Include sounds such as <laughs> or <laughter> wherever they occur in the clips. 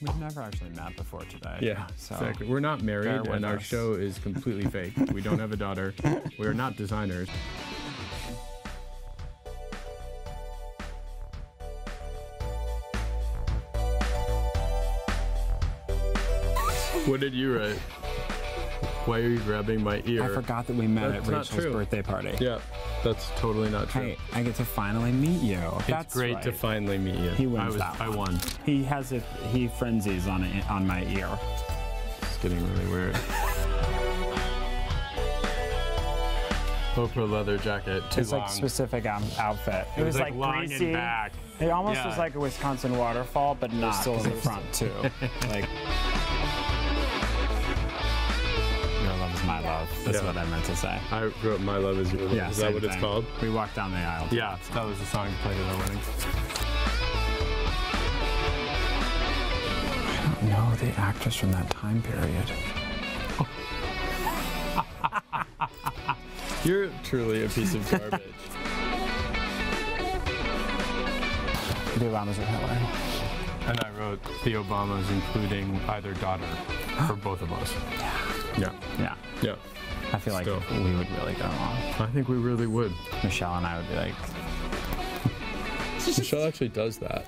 We've never actually met before today. Yeah, so exactly. We're not married, and our us. show is completely <laughs> fake. We don't have a daughter. We are not designers. What did you write? Why are you grabbing my ear? I forgot that we met That's at Rachel's birthday party. Yeah, that's totally not true. Hey, I get to finally meet you. it's That's great right. to finally meet you. He wins I was, that I won. He has it. He frenzies on it on my ear. It's getting really weird. Oprah leather jacket, too It's long. like specific um, outfit. It, was, was, like, like, long and greasy. back. It almost Yeah. was like a Wisconsin waterfall, but not still in the in the- front too. <laughs> like That's Yeah. what I meant to say. I wrote "My Love Is Your Love." Yeah, Is that same what it's called? We walked down the aisle. Yeah, that was the song you played at our wedding. I don't know the actress from that time period. <laughs> You're truly a piece of garbage. The Obamas are Hillary. and I wrote the Obamas, including either daughter, for both of us. Yeah, Yeah. yeah. I feel like Still. we would really get along. I think we really would. Michelle and I would be like, Michelle actually does that.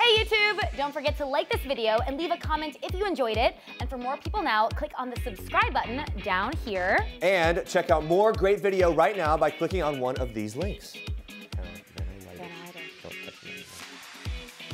Hey YouTube! Don't forget to like this video and leave a comment if you enjoyed it. And for more people now, click on the subscribe button down here. And check out more great video right now by clicking on one of these links.